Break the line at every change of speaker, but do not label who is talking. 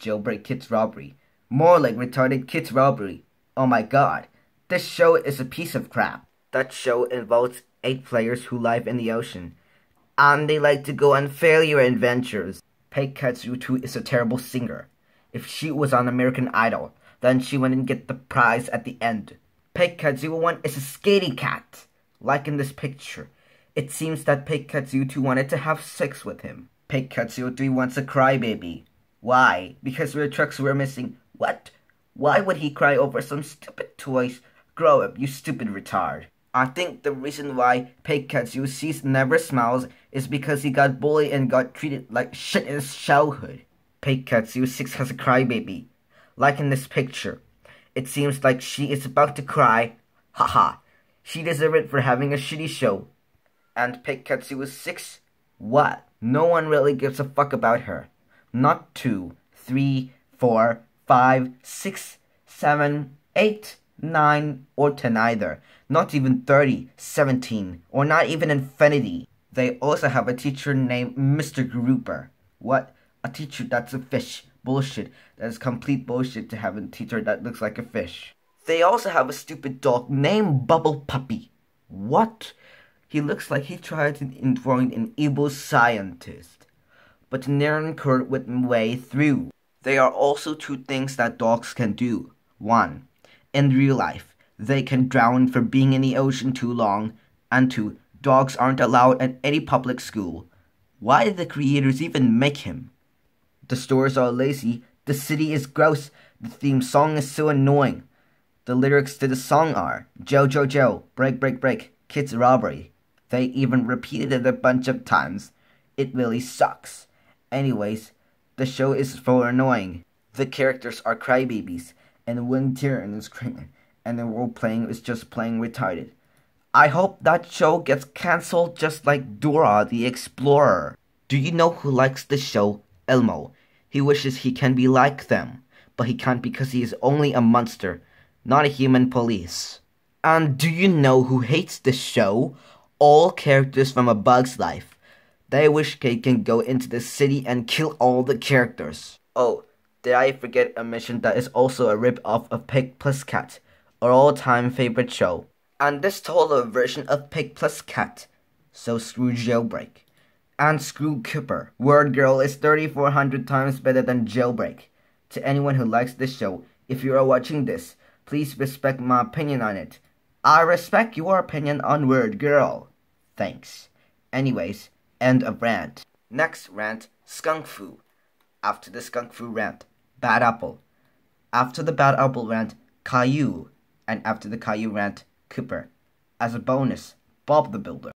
Jailbreak Kids Robbery. More like retarded kids robbery. Oh my god. This show is a piece of crap. That show involves eight players who live in the ocean. And they like to go on failure adventures. Pei Katsu2 is a terrible singer. If she was on American Idol, then she wouldn't get the prize at the end. Pei Katsu1 is a skating cat. Like in this picture. It seems that Pei Katsu2 wanted to have sex with him. Pei Katsu3 wants a crybaby. Why? Because their trucks were missing. What? Why would he cry over some stupid toys? Grow up, you stupid retard. I think the reason why Peikatsu sees never smiles is because he got bullied and got treated like shit in his childhood. Peikatsu 6 has a crybaby. Like in this picture. It seems like she is about to cry. Haha. She deserved it for having a shitty show. And Peikatsu 6? What? No one really gives a fuck about her. Not two, three, four, five, six, seven, eight, nine, or ten either. Not even thirty, seventeen, or not even infinity. They also have a teacher named Mr. Grouper. What? A teacher that's a fish. Bullshit. That is complete bullshit to have a teacher that looks like a fish. They also have a stupid dog named Bubble Puppy. What? He looks like he tried to drawing an evil scientist, but never could with way through. There are also two things that dogs can do. One, in real life, they can drown for being in the ocean too long, and two, dogs aren't allowed at any public school. Why did the creators even make him? The stores are lazy, the city is gross, the theme song is so annoying. The lyrics to the song are Joe Joe Joe, break break break, kids robbery. They even repeated it a bunch of times. It really sucks. Anyways, the show is for annoying. The characters are crybabies, and Win Tyrion is screaming, and the role playing is just playing retarded. I hope that show gets cancelled just like Dora the Explorer. Do you know who likes the show? Elmo. He wishes he can be like them, but he can't because he is only a monster, not a human police. And do you know who hates the show? All characters from A Bug's Life. They wish they can go into the city and kill all the characters. Oh, did I forget a mission that is also a rip-off of Peg Plus Cat, our all-time favorite show. And this a version of Peg Plus Cat. So screw Jailbreak. And screw Cooper. Word Girl is 3400 times better than Jailbreak. To anyone who likes this show, if you are watching this, please respect my opinion on it. I respect your opinion on Word Girl. Thanks. Anyways, end of rant. Next rant, Skunk Fu. After the Skunk Fu rant, Bad Apple. After the Bad Apple rant, Caillou. And after the Caillou rant, Cooper. As a bonus, Bob the Builder.